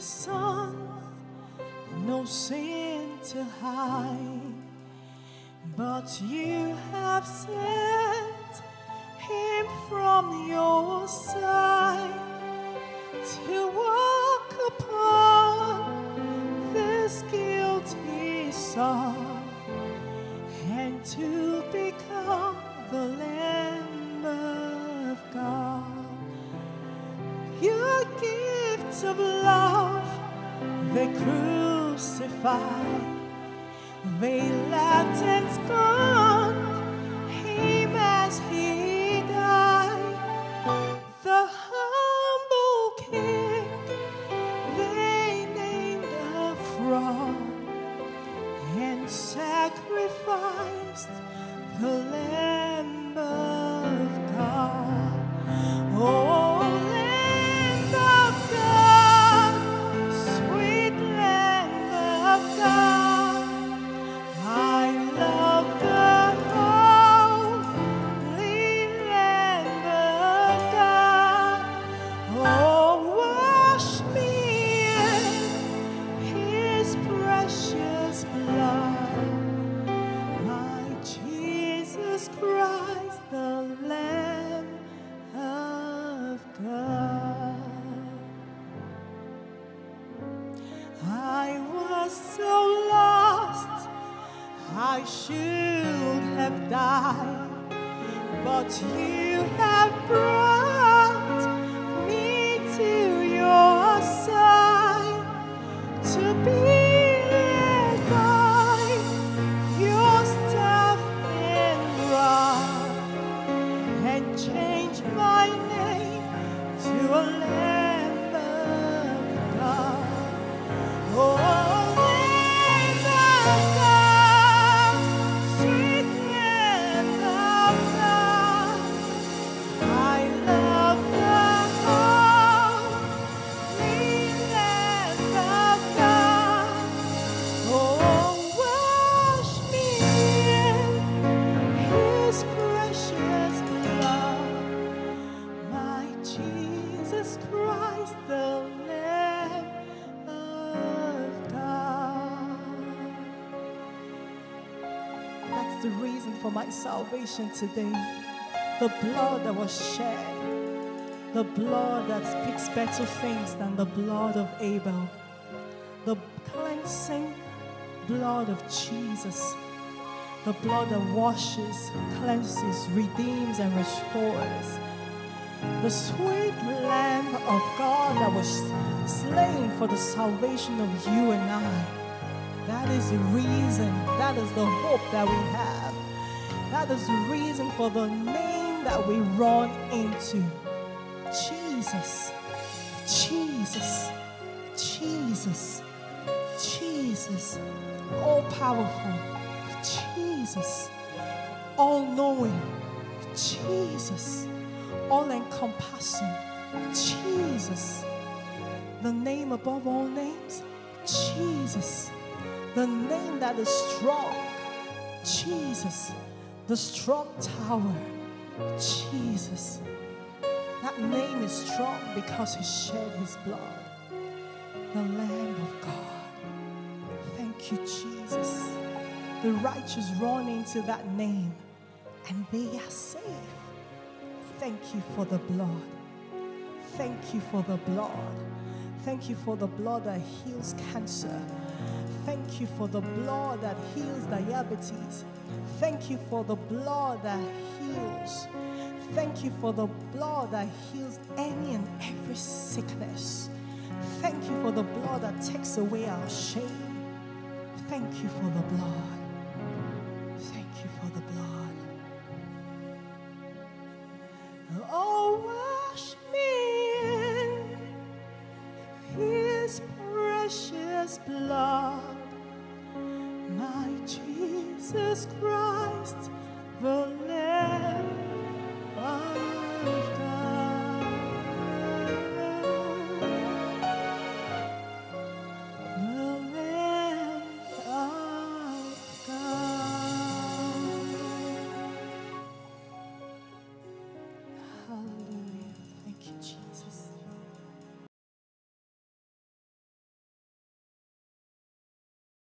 Son, no sin to hide, but you have sent him from your side to walk upon this guilty son and to become the Lamb of God. Your of love they crucified, they laughed and scorned him as he so lost, I should have died, but you have brought the Lamb of God. That's the reason for my salvation today. The blood that was shed, the blood that speaks better things than the blood of Abel, the cleansing blood of Jesus, the blood that washes, cleanses, redeems, and restores. The sweet Lamb of God that was slain for the salvation of you and I. That is the reason, that is the hope that we have. That is the reason for the name that we run into. Jesus, Jesus, Jesus, Jesus, all powerful, Jesus, all knowing, Jesus, all encompassing, Jesus, the name above all names, Jesus, the name that is strong, Jesus, the strong tower, Jesus. That name is strong because he shed his blood, the Lamb of God. Thank you, Jesus. The righteous run into that name and they are safe. Thank you for the blood. Thank you for the blood. Thank you for the blood that heals cancer. Thank you for the blood that heals diabetes. Thank you for the blood that heals. Thank you for the blood that heals any and every sickness. Thank you for the blood that takes away our shame. Thank you for the blood you for the blood. Oh, wash me in His precious blood, my Jesus Christ, the